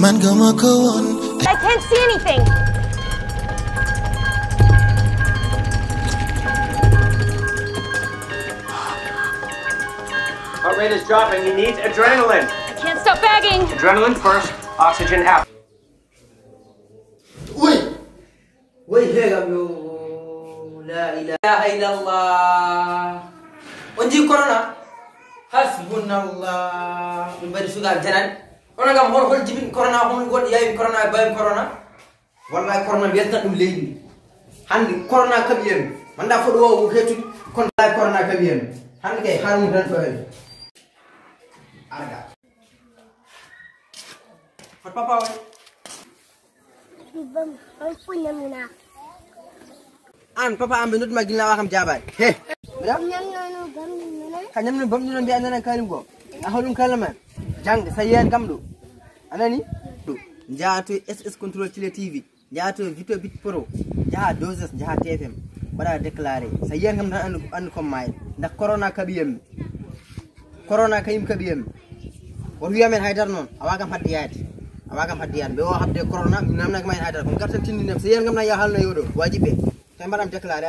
man gëma ko woon I can't see anything. Heart rate is dropping. He needs adrenaline. I can't stop bagging. Adrenaline first, oxygen after. Wait! Wait, here I'm La ilaha illallah. Onji corona. Hasbunallah. Min bari suga janan. Corona gam hol hol jibin corona hon god yayi corona bayi corona. Walla corona wiyatna dum leydi hande corona kabi en manda fo do o kon corona kabi hande kay harmu tan do en arga fat papa way bam ay punya mina an papa am benut magila waxam he ñam ñam no bam mina ñam no bam ni no mbi anana kalim go a holum kalama jang sayan yan kamɗo anani to jaha ss control tele tv jaha to vito bit pro jaha doses jaha tfm mbaɗa déclaré sa yiyan kam tan andu andu comme dak corona kaɓi corona kañum kaɓi yemmi woto wiyamen haydara non, a wagam hadde yaade a wagam hadde yaade mbe o habde corona mi namnaka ma hen haydara kono tindinem sa kam tan ya haalno yoɗo wajiɓe te mbaɗam déclaré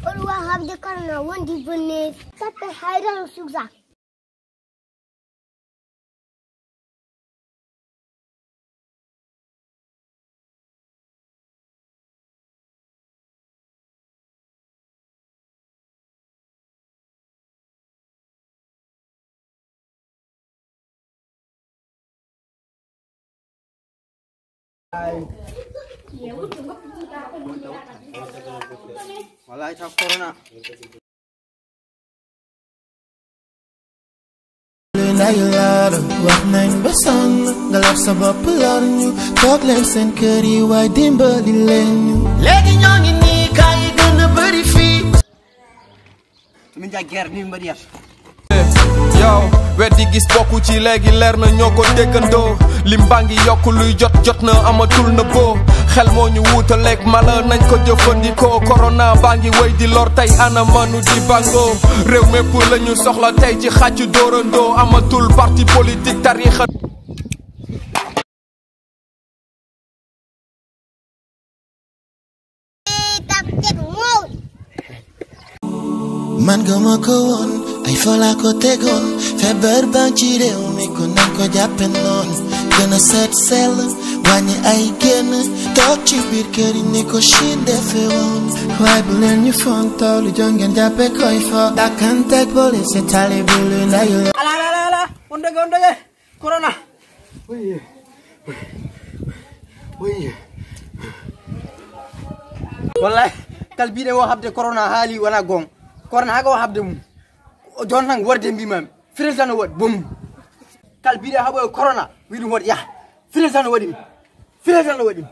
Orang hab de karena wan di bene. Tapi hairan sugza. wallahi ta corona nay laara wax nañ ba sonn मलाई থাক করো না Lailara, wahnayn basan Galap wet di gis bokk ci léegi leer na ñoo ko déggandoo lim baa ngi yokk luy jot jot na amatul na xel moo ñu mala nañ ko jëfandikoo. Corona baa ngi wéy di lor tey ana manu di bango. Réew mépp la ñu soxla tey ci xàccu dóorandoo amatul parti politique tarixa man gëma ko woon ay fola ko tegoon. Feebar baa ci mi ko nañ ko jàppe noon. Gën a When you ain't getting Touch you bir keri niko shinde feon Why bulen you fun to Li dongen da pe koifo Da kan tek boli se tali bulu na yu Ala ala ala ala Undege undege Corona Oye Oye والله kalbiɗe o habde corona haali wona gon corona haga o habde mum joni tan worde mbimami firel tan o waɗi bom kalbiɗe haɓoye corona wi ɗum waɗi yaha firel tan o waɗi ɗum ¡Fíjate lo que.